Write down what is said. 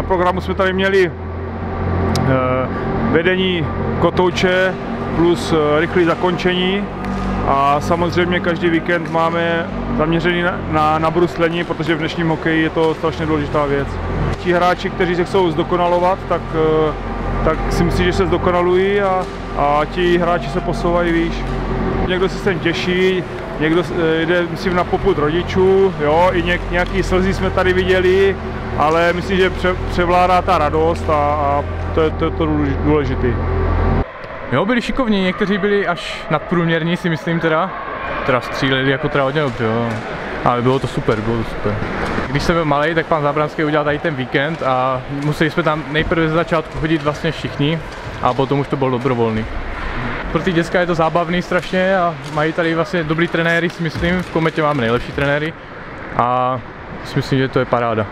Na programu jsme tady měli eh, vedení kotouče plus eh, rychlé zakončení a samozřejmě každý víkend máme zaměřený na, na, na bruslení, protože v dnešním hokeji je to strašně důležitá věc. Ti hráči, kteří se chcou zdokonalovat, tak, eh, tak si myslí, že se zdokonalují a, a ti hráči se posouvají výš. Někdo se sem těší, někdo eh, jde, myslím, na poput rodičů, jo, i něk, nějaký slzy jsme tady viděli, ale myslím, že pře, převládá ta radost a, a to je to, to důležité. Jo, byli šikovní, někteří byli až nadprůměrní, si myslím teda. Teda stříleli jako teda hodně dobře, jo. Ale bylo to super, bylo to super. Když jsem byl malý, tak pan Zábranský udělal tady ten víkend a museli jsme tam nejprve ze začátku chodit vlastně všichni a potom už to bylo dobrovolný. Pro ty děcka je to zábavný strašně a mají tady vlastně dobrý trenéry, si myslím, v Kometě máme nejlepší trenéry a si myslím, že to je paráda.